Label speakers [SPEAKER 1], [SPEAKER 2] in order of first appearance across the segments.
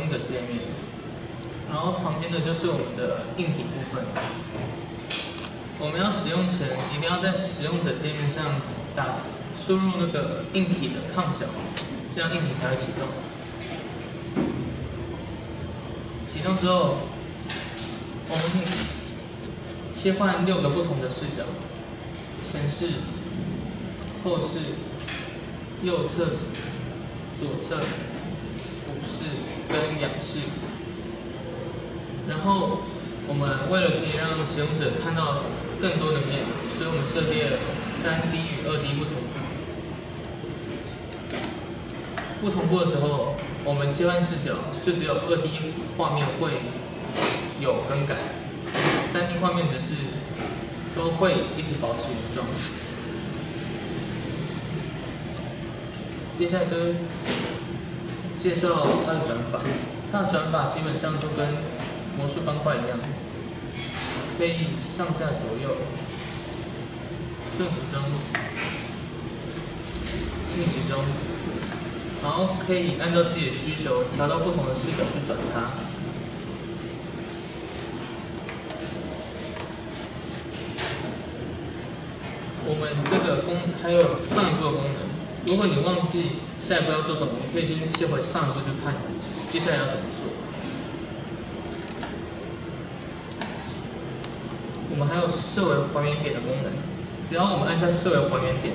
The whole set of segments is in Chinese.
[SPEAKER 1] 用者界面，然后旁边的就是我们的硬体部分。我们要使用前，一定要在使用者界面上打输入那个硬体的抗角，这样硬体才会启动。启动之后，我们可以切换六个不同的视角：前视、后视、右侧、左侧、跟仰视。然后我们为了可以让使用者看到更多的面，所以我们设定了三 D 与二 D 不同步。不同步的时候，我们切换视角就只有二 D 画面会有更改，三 D 画面只是都会一直保持原状。接下来就介绍它的转法，它的转法基本上就跟魔术方块一样。可以上下左右、顺时针、逆时针，然后可以按照自己的需求调到不同的视角去转它。我们这个功还有上一步的功能，如果你忘记下一步要做什么，你可以先切回上一步去看接下来要怎么做。我们还有设为还原点的功能，只要我们按下设为还原点，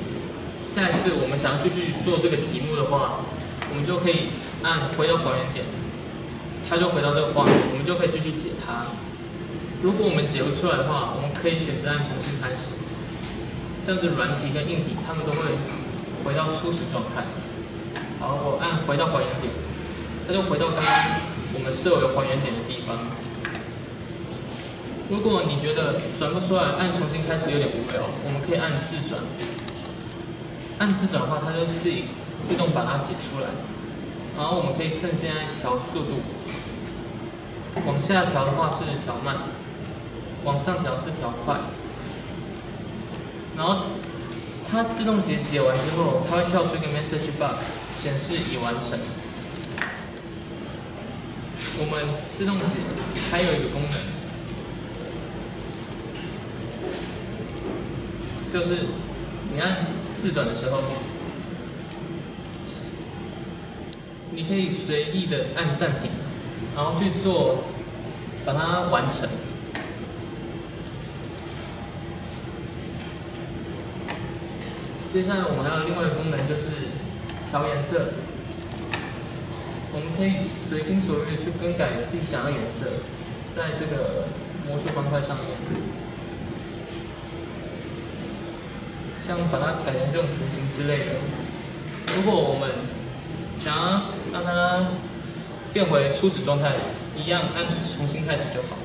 [SPEAKER 1] 下一次我们想要继续做这个题目的话，我们就可以按回到还原点，它就回到这个画面，我们就可以继续解它。如果我们解不出来的话，我们可以选择按重新开始，这样子软体跟硬体它们都会回到初始状态。好，我按回到还原点，它就回到刚刚我们设为还原点的地方。如果你觉得转不出来，按重新开始有点无聊，我们可以按自转。按自转的话，它就自己自动把它解出来。然后我们可以趁现在调速度，往下调的话是调慢，往上调是调快。然后它自动解解完之后，它会跳出一个 message box，显示已完成。我们自动解还有一个功能。就是你按自转的时候，你可以随意的按暂停，然后去做，把它完成。接下来我们还有另外一个功能，就是调颜色。我们可以随心所欲的去更改自己想要颜色，在这个魔术方块上面。像把它改成这种图形之类的，如果我们想要让它变回初始状态，一样按重新开始就好。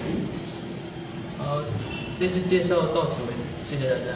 [SPEAKER 1] 好，这次介绍到此为止，谢谢大家。